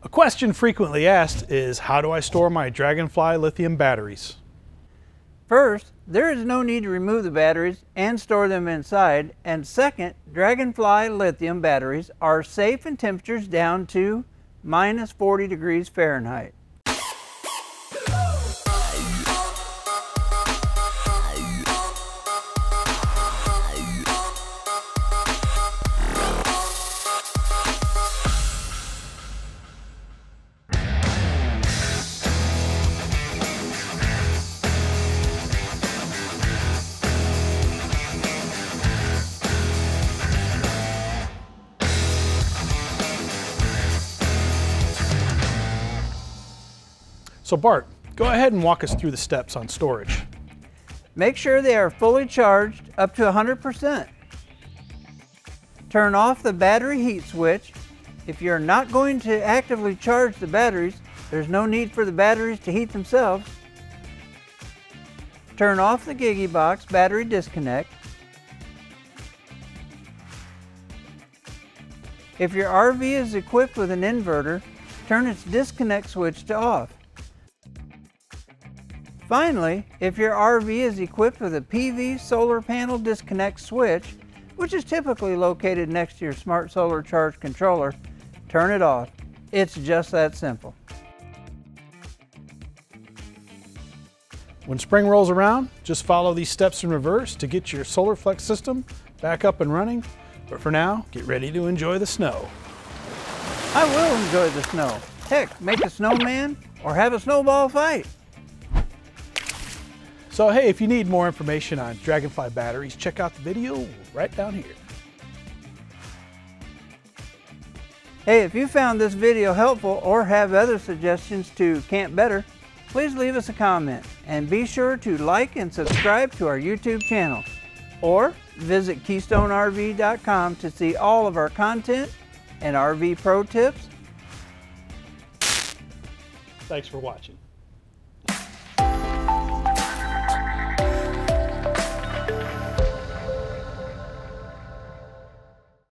A question frequently asked is how do I store my Dragonfly lithium batteries? First, there is no need to remove the batteries and store them inside. And second, Dragonfly lithium batteries are safe in temperatures down to minus 40 degrees Fahrenheit. So Bart, go ahead and walk us through the steps on storage. Make sure they are fully charged up to 100%. Turn off the battery heat switch. If you're not going to actively charge the batteries, there's no need for the batteries to heat themselves. Turn off the Giggy Box battery disconnect. If your RV is equipped with an inverter, turn its disconnect switch to off. Finally, if your RV is equipped with a PV solar panel disconnect switch, which is typically located next to your smart solar charge controller, turn it off. It's just that simple. When spring rolls around, just follow these steps in reverse to get your SolarFlex system back up and running. But for now, get ready to enjoy the snow. I will enjoy the snow. Heck, make a snowman or have a snowball fight. So hey, if you need more information on Dragonfly batteries, check out the video right down here. Hey, if you found this video helpful or have other suggestions to camp better, please leave us a comment and be sure to like and subscribe to our YouTube channel or visit KeystoneRV.com to see all of our content and RV pro tips. Thanks for watching.